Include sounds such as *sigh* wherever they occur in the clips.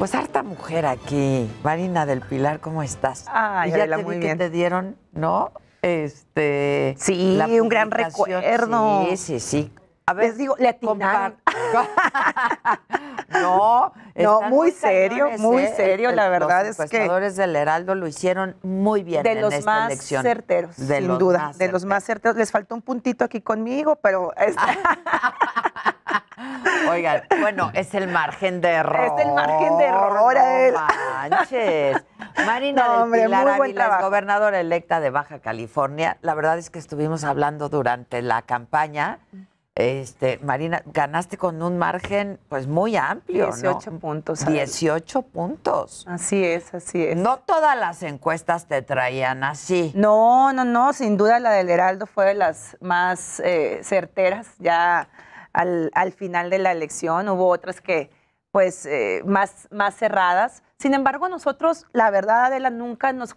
Pues harta mujer aquí. Marina del Pilar, ¿cómo estás? Ay, y ya Adela, te vi muy que bien. te dieron, ¿no? Este. Sí, la un gran publicación. recuerdo. Sí, sí, sí. A ver, Les digo, le atinaron. *laughs* *laughs* no, No, están muy serio, cañones, muy ¿eh? serio, la verdad es Los que- encuestadores del Heraldo lo hicieron muy bien de en los esta más elección. certeros, sin los duda, más de los más certeros. Les faltó un puntito aquí conmigo, pero es- *laughs* Oigan, bueno, es el margen de error. Es el margen de error, No manches. *laughs* Marina No, del hombre, Pilar Ávila es gobernadora electa de Baja California. La verdad es que estuvimos hablando durante la campaña. Este, Marina, ganaste con un margen pues muy amplio, ¿no? 18 puntos. Adela. 18 puntos. Así es, así es. No todas las encuestas te traían así. No, no, no, sin duda la del Heraldo fue de las más eh, certeras ya al, al final de la elección. Hubo otras que, pues, eh, más, más cerradas. Sin embargo, nosotros, la verdad, Adela, nunca nos,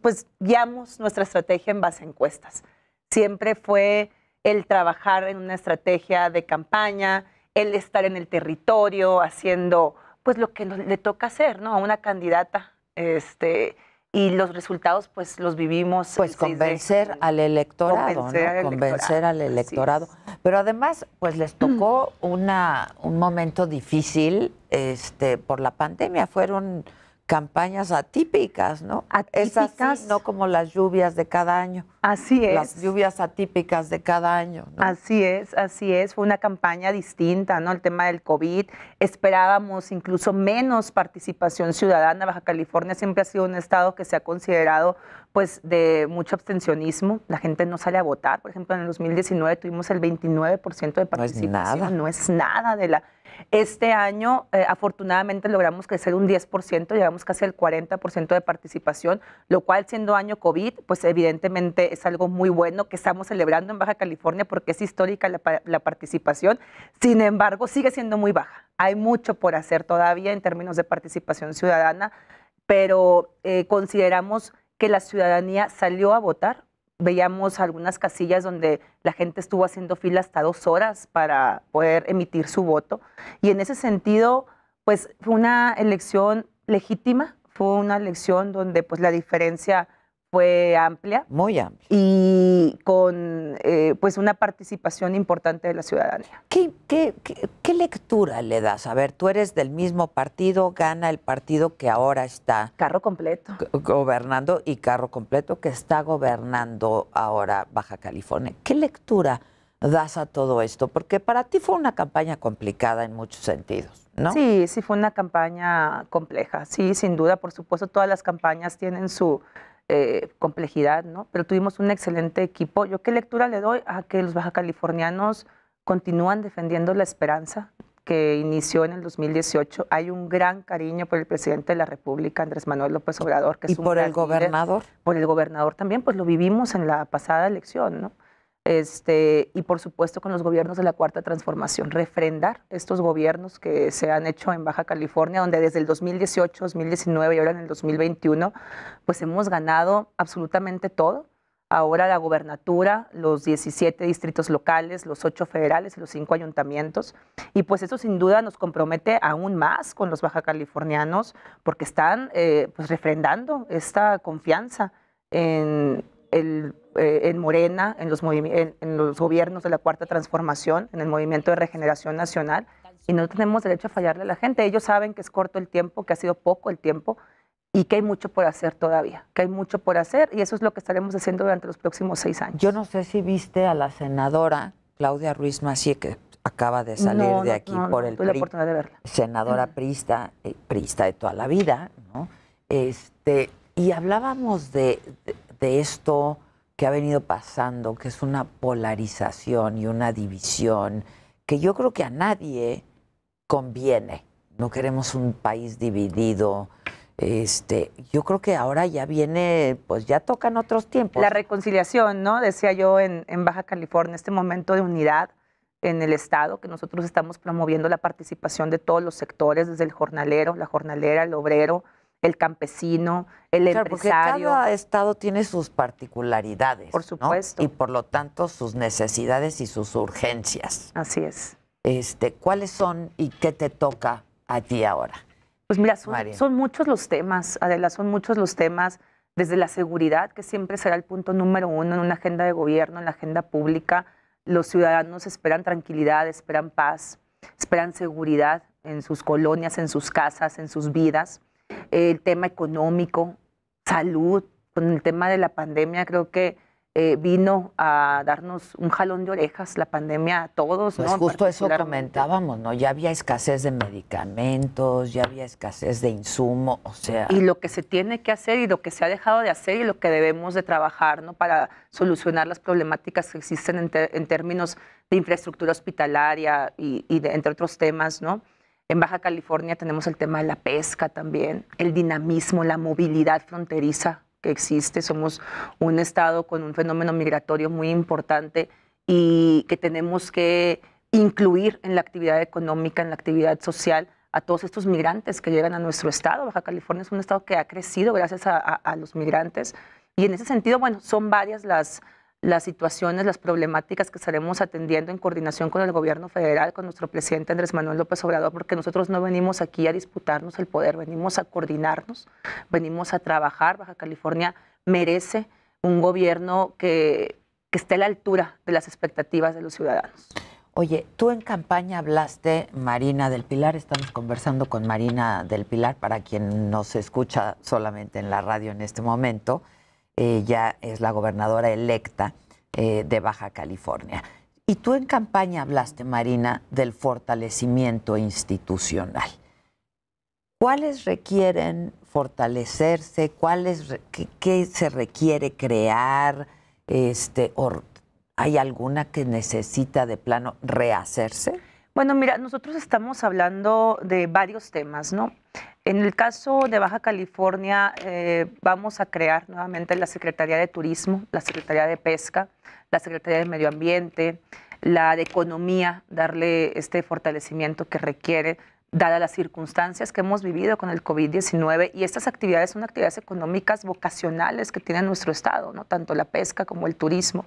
pues, guiamos nuestra estrategia en base a encuestas. Siempre fue el trabajar en una estrategia de campaña, el estar en el territorio haciendo pues lo que le toca hacer, ¿no? A una candidata, este, y los resultados pues los vivimos. Pues de convencer al electorado, Convencer ¿no? al convencer al electorado. Pero además, pues les tocó una, un momento difícil este, por la pandemia. Fueron campañas atípicas, ¿no? Es así, Atípicas. no como las lluvias de cada año. Así es. Las lluvias atípicas de cada año. ¿no? Así es, así es. Fue una campaña distinta, ¿no? El tema del COVID. Esperábamos incluso menos participación ciudadana. Baja California siempre ha sido un estado que se ha considerado, pues, de mucho abstencionismo. La gente no sale a votar. Por ejemplo, en el 2019 tuvimos el 29% de No es participación. nada. No es nada de la. Este año, eh, afortunadamente, logramos crecer un 10%, llegamos casi al 40% de participación, lo cual, siendo año COVID, pues evidentemente es algo muy bueno que estamos celebrando en Baja California porque es histórica la, pa- la participación. Sin embargo, sigue siendo muy baja. Hay mucho por hacer todavía en términos de participación ciudadana, pero eh, consideramos que la ciudadanía salió a votar. Veíamos algunas casillas donde la gente estuvo haciendo fila hasta dos horas para poder emitir su voto. Y en ese sentido, pues fue una elección legítima, fue una elección donde pues la diferencia fue amplia Muy amplio. y con eh, pues una participación importante de la ciudadanía. ¿Qué, qué, qué- qué lectura le das? A ver, tú eres del mismo partido, gana el partido que ahora está Carro completo. go- gobernando y carro completo que está gobernando ahora Baja California. ¿Qué lectura das a todo esto? Porque para ti fue una campaña complicada en muchos sentidos, ¿no? Sí, sí fue una campaña compleja. Sí, sin duda, por supuesto, todas las campañas tienen su eh, complejidad, ¿no? Pero tuvimos un excelente equipo. ¿Yo qué lectura le doy? A que los baja californianos continúan defendiendo la esperanza que inició en el 2018. Hay un gran cariño por el presidente de la República, Andrés Manuel López Obrador, que y es un por el líder gobernador. por el gobernador también, pues lo vivimos en la pasada elección, ¿no? Este, y por supuesto con los gobiernos de la Cuarta Transformación, refrendar estos gobiernos que se han hecho en Baja California, donde desde el 2018, 2019 y ahora en el 2021, pues hemos ganado absolutamente todo. Ahora la gobernatura, los 17 distritos locales, los 8 federales y los 5 ayuntamientos. Y pues eso sin duda nos compromete aún más con los baja californianos porque están eh, pues refrendando esta confianza en, el, eh, en Morena, en los, movimi- en, en los gobiernos de la Cuarta Transformación, en el Movimiento de Regeneración Nacional, y no tenemos derecho a fallarle a la gente. Ellos saben que es corto el tiempo, que ha sido poco el tiempo, y que hay mucho por hacer todavía, que hay mucho por hacer, y eso es lo que estaremos haciendo durante los próximos seis años. Yo no sé si viste a la senadora Claudia Ruiz Macié, que acaba de salir No, de aquí no, por el tuve la PRI. oportunidad de verla. senadora priista, eh, priista de toda la vida, ¿no? Este, y hablábamos de, de- de esto que ha venido pasando, que es una polarización y una división, que yo creo que a nadie conviene. No queremos un país dividido. Este, yo creo que ahora ya viene, pues ya tocan otros tiempos. La reconciliación, ¿no? Decía yo en, en Baja California, este momento de unidad en el Estado, que nosotros estamos promoviendo la participación de todos los sectores, desde el jornalero, la jornalera, el obrero, el campesino, el Claro, porque empresario. cada estado tiene sus particularidades. Por ¿no? supuesto. Y por lo tanto sus necesidades y sus urgencias. Así es. Este, ¿Cuáles son y qué te toca a ti ahora? Pues mira, son, muchos los temas, Adela, son muchos los temas, desde la seguridad, que siempre será el punto número uno en una agenda de gobierno, en la agenda pública. Los ciudadanos esperan tranquilidad, esperan paz, esperan seguridad en sus colonias, en sus casas, en sus vidas. El tema económico, salud, con el tema de la pandemia, creo que eh, vino a darnos un jalón de orejas la pandemia a todos. Pues justo eso comentábamos, ¿no? Ya había escasez de medicamentos, ya había escasez de insumo, o sea... Y lo que se tiene que hacer y lo que se ha dejado de hacer y lo que debemos de trabajar, ¿no? Para solucionar las problemáticas que existen en, términos de infraestructura hospitalaria y, entre otros temas, ¿no? En Baja California tenemos el tema de la pesca también, el dinamismo, la movilidad fronteriza existe. Somos un estado con un fenómeno migratorio muy importante y que tenemos que incluir en la actividad económica, en la actividad social a todos estos migrantes que llegan a nuestro estado. Baja California es un estado que ha crecido gracias a, a los migrantes y en ese sentido, bueno, son varias las, las situaciones, las problemáticas que estaremos atendiendo en coordinación con el gobierno federal, con nuestro presidente Andrés Manuel López Obrador, porque nosotros no venimos aquí a disputarnos el poder, venimos a coordinarnos, venimos a trabajar. Baja California merece un gobierno que, que esté a la altura de las expectativas de los ciudadanos. Oye, tú en campaña hablaste, Marina del Pilar, estamos conversando con Marina del Pilar, para quien no se escucha solamente en la radio en este momento ella es la gobernadora electa eh, de Baja California. Y tú en campaña hablaste, Marina, del fortalecimiento institucional. ¿Cuáles requieren fortalecerse? ¿Cuáles, qué, se requiere crear? Este, ¿Hay alguna que necesita de plano rehacerse? Bueno, mira, nosotros estamos hablando de varios temas, ¿no? En el caso de Baja California, eh, vamos a crear nuevamente la Secretaría de Turismo, la Secretaría de Pesca, la Secretaría de Medio Ambiente, la de Economía, darle este fortalecimiento que requiere, dadas las circunstancias que hemos vivido con el COVID-19. Y estas actividades son actividades económicas vocacionales que tiene nuestro Estado, ¿no? tanto la pesca como el turismo.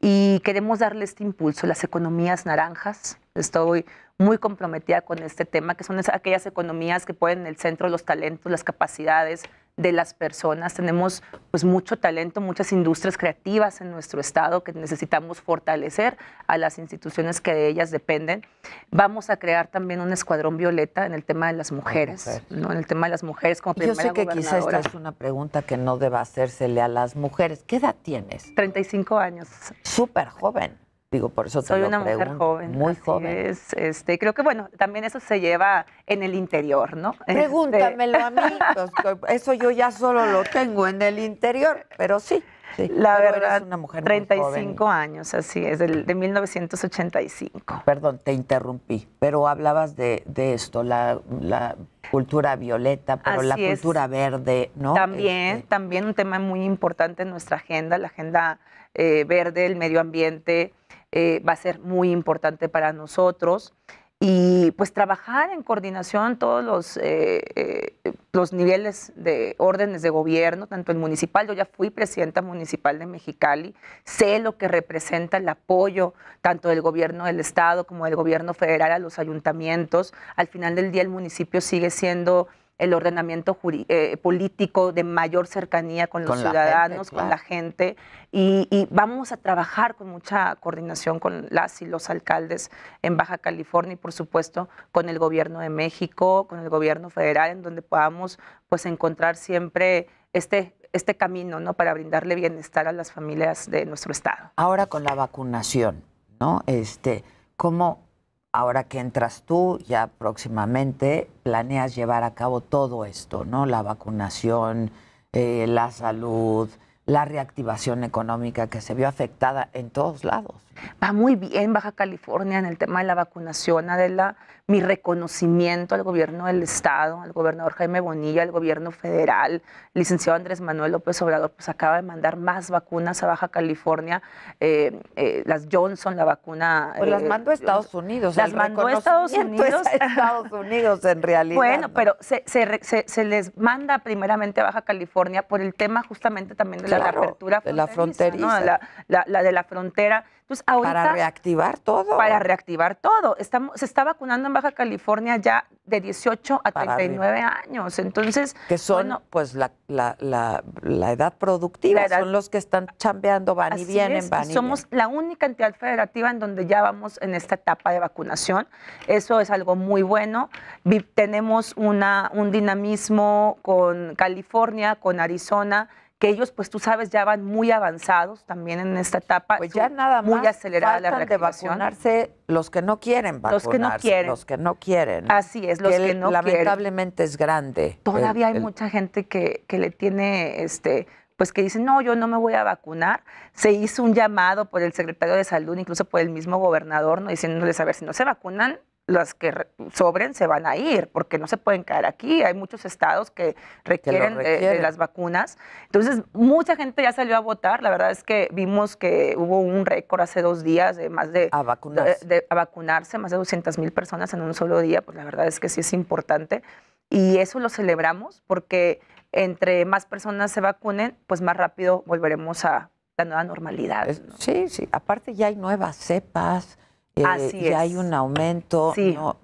Y queremos darle este impulso, las economías naranjas. Estoy muy comprometida con este tema, que son aquellas economías que ponen en el centro los talentos, las capacidades de las personas. Tenemos pues mucho talento, muchas industrias creativas en nuestro estado que necesitamos fortalecer a las instituciones que de ellas dependen. Vamos a crear también un escuadrón violeta en el tema de las mujeres, ¿no? En el tema de las mujeres como primera Yo sé que quizás esta es una pregunta que no deba hacérsele a las mujeres. ¿Qué edad tienes? 35 años. Súper joven. Digo, por eso te Soy una mujer joven. Muy joven. este, creo que, bueno, también eso se lleva en el interior, ¿no? *laughs* Este, Pregúntamelo a mí. Pues, *laughs* eso yo ya solo lo tengo en el interior, pero sí. la verdad, una mujer 35 años, así es, de, de 1985. Perdón, te interrumpí, pero hablabas de, de esto, la, la, cultura violeta, pero la cultura verde, ¿no? También, este también un tema muy importante en nuestra agenda, la agenda eh, verde, el medio ambiente, eh, va a ser muy importante para nosotros. Y pues trabajar en coordinación todos los, eh, eh, los niveles de órdenes de gobierno, tanto el municipal, yo ya fui presidenta municipal de Mexicali, sé lo que representa el apoyo tanto del gobierno del estado como del gobierno federal a los ayuntamientos. Al final del día el municipio sigue siendo el ordenamiento eh, político de mayor cercanía con los ciudadanos, con la gente, y, vamos a trabajar con mucha coordinación con las y los alcaldes en Baja California y por supuesto con el gobierno de México, con el gobierno federal, en donde podamos pues encontrar siempre este este camino, ¿no? Para brindarle bienestar a las familias de nuestro estado. Ahora con la vacunación, ¿no? Este, ¿cómo, ahora que entras tú, ya próximamente planeas llevar a cabo todo esto, ¿no? La vacunación, eh, la salud, la reactivación económica que se vio afectada en todos lados. Va muy bien Baja California en el tema de la vacunación, Adela. Mi reconocimiento al gobierno del Estado, al gobernador Jaime Bonilla, al gobierno federal, licenciado Andrés Manuel López Obrador, pues acaba de mandar más vacunas a Baja California. Eh, eh, las Johnson, la vacuna. Pues las eh, mandó a Estados Unidos. Las mandó a Estados Unidos. A Estados Unidos, en realidad. Bueno, pero se, se, les manda primeramente a Baja California por el tema justamente también de la la reapertura de la fronteriza, la, la- la de la frontera. Entonces, ahorita, Para reactivar todo. para reactivar todo. Estamos, se está vacunando en Baja California ya de 18 a Para 39 años. Entonces, que son bueno, pues la, la, la, la edad productiva, edad- son los que están chambeando, van y vienen, es, y van y somos la única entidad federativa en donde ya vamos en esta etapa de vacunación. Eso es algo muy bueno. Vi- tenemos una, un dinamismo con California, con Arizona, que ellos, pues tú sabes, ya van muy avanzados también en esta etapa. Pues ya nada más muy acelerada la faltan de reactivación. vacunarse los que no quieren vacunarse. Los que no quieren. Los que no quieren. Así es, los que, no quieren. lamentablemente es grande. Todavía el- hay el- mucha gente que, que le tiene, este, pues que dice, no, yo no me voy a vacunar. Se hizo un llamado por el secretario de Salud, incluso por el mismo gobernador, ¿no? diciéndoles, a ver, si no se vacunan, las que re- sobren se van a ir, porque no se pueden quedar aquí. Hay muchos estados que requieren, de- De, requieren. las vacunas. Entonces, mucha gente ya salió a votar. La verdad es que vimos que hubo un récord hace dos días de más de A vacunarse. de- de- a vacunarse, más de 200 mil personas en un solo día, pues la verdad es que sí es importante. Y eso lo celebramos porque entre más personas se vacunen, pues más rápido volveremos a la nueva normalidad. ¿no? Sí, sí. Aparte ya hay nuevas cepas. Eh, Así es. hay un aumento Sí. ¿no?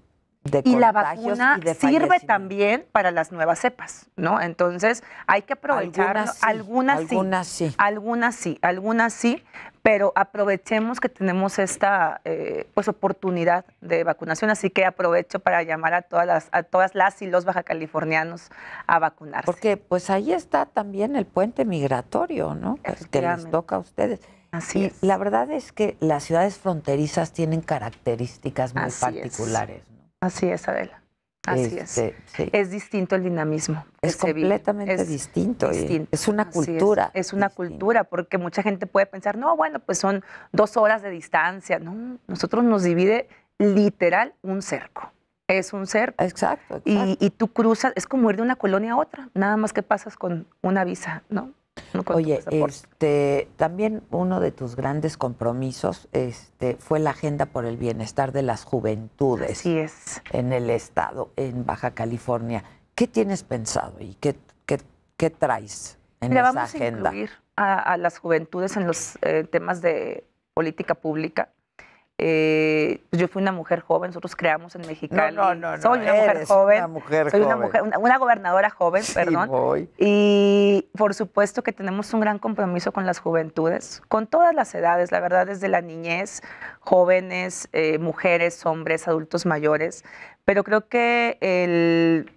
de Y la vacuna y de sirve también para las nuevas cepas, ¿no? Entonces hay que aprovecharlo. Algunas sí, Algunas sí. algunas sí. Algunas sí, algunas sí, pero aprovechemos que tenemos esta eh, pues oportunidad de vacunación, así que aprovecho para llamar a todas las, a todas las y los baja californianos a vacunarse. Porque pues ahí está también el puente migratorio, ¿no? Que les toca a ustedes. Así y es. la verdad es que las ciudades fronterizas tienen características muy Así es. particulares. ¿no? Así es, Adela. Así es. Este, sí. Es distinto el dinamismo. Es completamente Es distinto. distinto. Es una Así cultura. Es, una cultura, porque mucha gente puede pensar, no, bueno, pues son dos horas de distancia. No, nosotros nos divide literal un cerco. Es un cerco. Exacto, exacto. Y, y tú cruzas, es como ir de una colonia a otra, nada más que pasas con una visa, ¿no? No Oye, este, también uno de tus grandes compromisos este, fue la agenda por el bienestar de las juventudes Así es. en el estado, en Baja California. ¿Qué tienes pensado y qué, qué, qué traes en Mira, esa vamos agenda? a incluir a, a las juventudes en los eh, temas de política pública. Eh, pues yo fui una mujer joven, nosotros creamos en Mexicali. no, no, no, Soy una mujer joven. una mujer soy una joven. mujer, una, una gobernadora joven, Sí, perdón. voy. Y por supuesto que tenemos un gran compromiso con las juventudes, con todas las edades, la verdad, desde la niñez, jóvenes, eh, mujeres, hombres, adultos mayores. Pero creo que el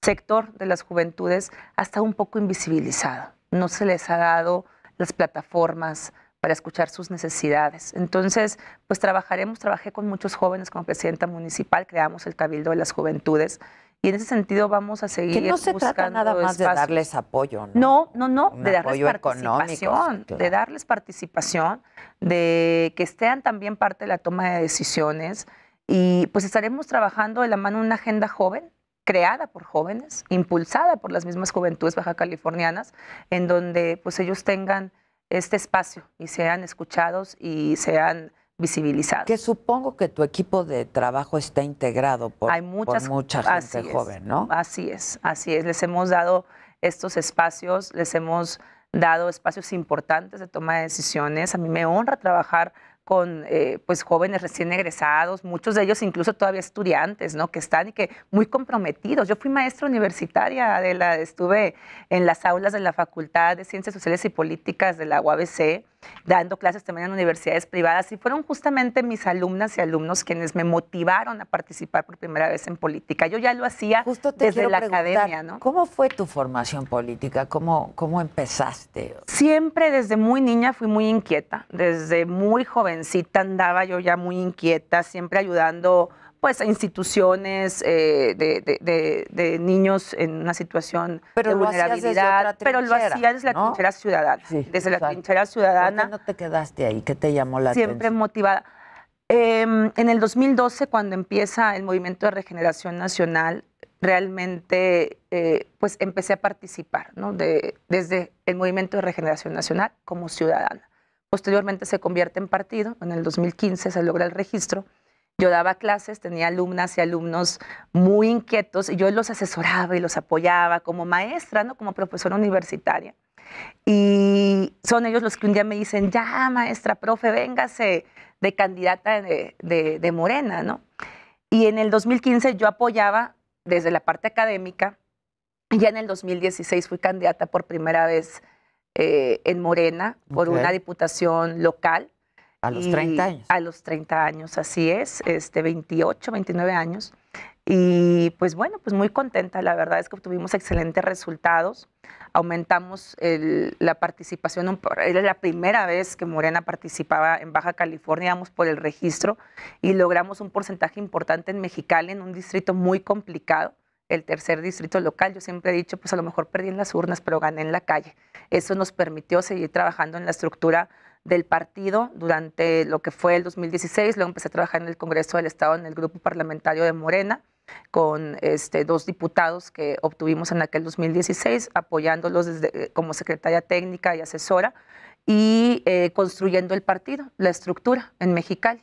sector de las juventudes ha estado un poco invisibilizado. No se les ha dado las plataformas para escuchar sus necesidades. Entonces, pues trabajaremos, trabajé con muchos jóvenes como presidenta municipal, creamos el Cabildo de las Juventudes y en ese sentido vamos a seguir Que no se trata buscando nada más de darles apoyo, ¿no? No, no, no, de darles participación, de darles participación, de que estén también parte de la toma de decisiones y pues estaremos trabajando de la mano una agenda joven creada por jóvenes, impulsada por las mismas juventudes baja californianas, en donde pues ellos tengan este espacio y sean escuchados y sean visibilizados. Que supongo que tu equipo de trabajo está integrado por, Hay por muchas, mucha así gente es, joven, ¿no? Así es, así es. Les hemos dado estos espacios, les hemos dado espacios importantes de toma de decisiones. A mí me honra trabajar con eh, pues jóvenes recién egresados, muchos de ellos incluso todavía estudiantes, ¿no? Que están y que muy comprometidos. Yo fui maestra universitaria, estuve en las aulas de la Facultad de Ciencias Sociales y Políticas de la UABC, dando clases también en universidades privadas y fueron justamente mis alumnas y alumnos quienes me motivaron a participar por primera vez en política. Yo ya lo hacía Justo te desde la academia, ¿no? ¿Cómo fue tu formación política? ¿Cómo, cómo empezaste? Siempre desde muy niña fui muy inquieta, desde muy jovencita andaba yo ya muy inquieta, siempre ayudando pues a instituciones eh, de, de- de- de niños en una situación Pero de vulnerabilidad, pero lo hacía desde la ¿no? trinchera ciudadana, Sí, desde la trinchera ¿Por ciudadana. qué no te quedaste ahí? ¿Qué te llamó la siempre atención? motivada. Eh, en el 2012, cuando empieza el Movimiento de Regeneración Nacional, realmente eh, pues empecé a participar ¿no? de, desde el Movimiento de Regeneración Nacional como ciudadana. Posteriormente se convierte en partido, en el 2015 se logra el registro. Yo daba clases, tenía alumnas y alumnos muy inquietos y yo los asesoraba y los apoyaba como maestra, ¿no? como profesora universitaria. Y son ellos los que un día me dicen, ya, maestra, profe, véngase de candidata de, de Morena, ¿no? Y en el 2015 yo apoyaba desde la parte académica. Y ya en el 2016 fui candidata por primera vez eh, en Morena por una diputación local. A los 30 años. A los 30 años, así es, este, 28, 29 años. Y pues bueno, pues muy contenta, la verdad es que obtuvimos excelentes resultados, aumentamos la participación, era la primera vez que Morena participaba en Baja California, vamos por el registro y logramos un porcentaje importante en Mexicali, en un distrito muy complicado, el tercer distrito local. Yo siempre he dicho, pues a lo mejor perdí en las urnas, pero gané en la calle. Eso nos permitió seguir trabajando en la estructura del partido durante lo que fue el 2016, luego empecé a trabajar en el Congreso del Estado, en el grupo parlamentario de Morena, con este, dos diputados que obtuvimos en aquel 2016, apoyándolos desde, eh, como secretaria técnica y asesora y eh, construyendo el partido, la estructura en Mexicali.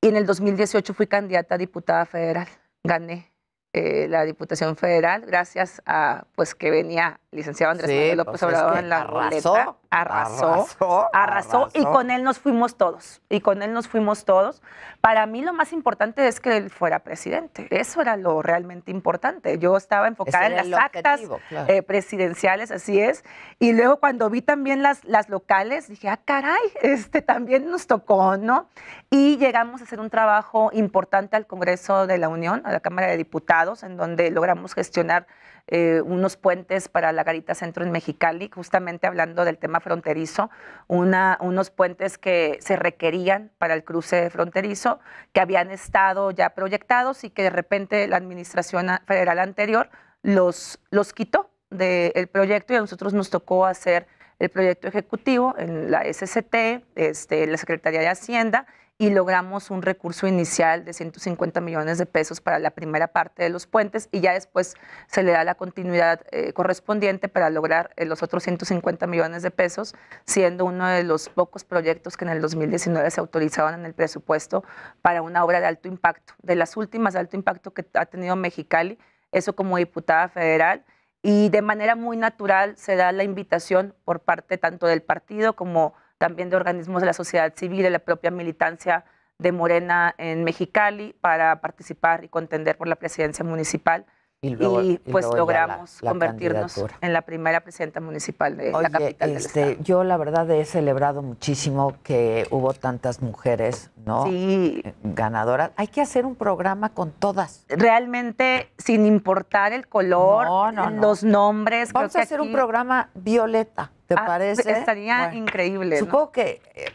Y en el 2018 fui candidata a diputada federal, gané eh, la Diputación Federal, gracias a pues que venía licenciado Andrés Manuel López pues Obrador en la arrasó, arrasó, arrasó, y con él nos fuimos todos, y con él nos fuimos todos. Para mí lo más importante es que él fuera presidente, eso era lo realmente importante. Yo estaba enfocada en las actas eh, presidenciales, así es, y luego cuando vi también las, las locales, dije, ah, caray, este también nos tocó, ¿no? Y llegamos a hacer un trabajo importante al Congreso de la Unión, a la Cámara de Diputados, en donde logramos gestionar eh, unos puentes para la Garita Centro en Mexicali, justamente hablando del tema fronterizo, unos puentes que se requerían para el cruce fronterizo, que habían estado ya proyectados y que de repente la administración federal anterior los, los quitó del proyecto y a nosotros nos tocó hacer el proyecto ejecutivo en la SCT, este, la Secretaría de Hacienda y logramos un recurso inicial de 150 millones de pesos para la primera parte de los puentes y ya después se le da la continuidad eh, correspondiente para lograr eh, los otros 150 millones de pesos, siendo uno de los pocos proyectos que en el 2019 se autorizaban en el presupuesto para una obra de alto impacto, de las últimas de alto impacto que ha tenido Mexicali, eso como diputada federal. Y de manera muy natural se da la invitación por parte tanto del partido como también de organismos de la sociedad civil, de la propia militancia de Morena en Mexicali para participar y contender por la presidencia municipal. Y, pues logramos convertirnos en la primera presidenta municipal de la capital este, del estado. Yo la verdad he celebrado muchísimo que hubo tantas mujeres, ¿no? Sí. Ganadoras. Hay que hacer un programa con todas. Realmente, sin importar el color, los nombres. Vamos a hacer un programa violeta. ¿Te ah, parece? Estaría increíble. Supongo que eh,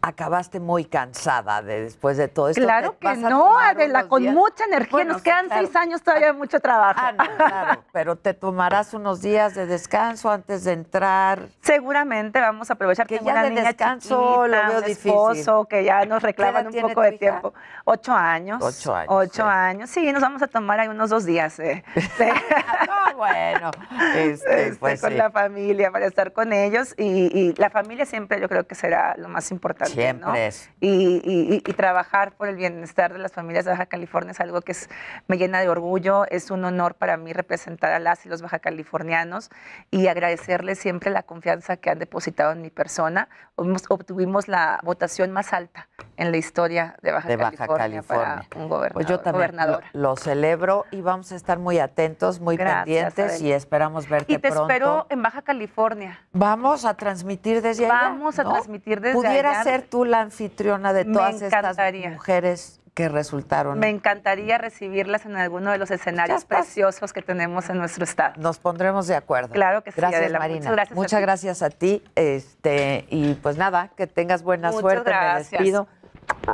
acabaste muy cansada de, después de todo esto. Claro que no, Adela, con mucha energía. Nos quedan seis años todavía de mucho trabajo. Ah, no, claro, pero te tomarás unos días de descanso antes de entrar. Seguramente vamos a aprovechar que ya de descanso lo veo difícil. Esposo, que ya nos reclaman un poco de tiempo. Ocho años. Ocho años. Ocho años. Sí, nos vamos a tomar ahí unos dos días. Eh. *laughs* bueno, *laughs* este, este, pues con la familia para estar con ellos y, la familia siempre yo creo que será lo más importante. Siempre Y, trabajar por el bienestar de las familias de Baja California es algo que me llena de orgullo, es un honor para mí representar a las y los baja californianos y agradecerles siempre la confianza que han depositado en mi persona. Obtuvimos la votación más alta en la historia de Baja, California, para un gobernador. Pues yo también lo, celebro y vamos a estar muy atentos, muy pendientes y esperamos verte pronto. Y te espero en Baja California. Vamos a transmitir desde allá. Vamos a transmitir desde allá. ¿Pudiera ser tú la anfitriona de todas estas mujeres que resultaron? Me encantaría recibirlas en alguno de los escenarios preciosos que tenemos en nuestro estado. Nos pondremos de acuerdo. Claro que sí. Gracias, Marina. Muchas gracias. Muchas a gracias a ti. Este, y pues nada, que tengas buena suerte. Gracias. Me despido.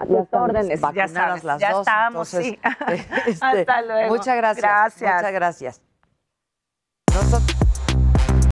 Las órdenes, ya sabes, las ya dos. Estamos, sí. *laughs* este, Hasta luego. Muchas gracias. Gracias. Muchas gracias. Nosotros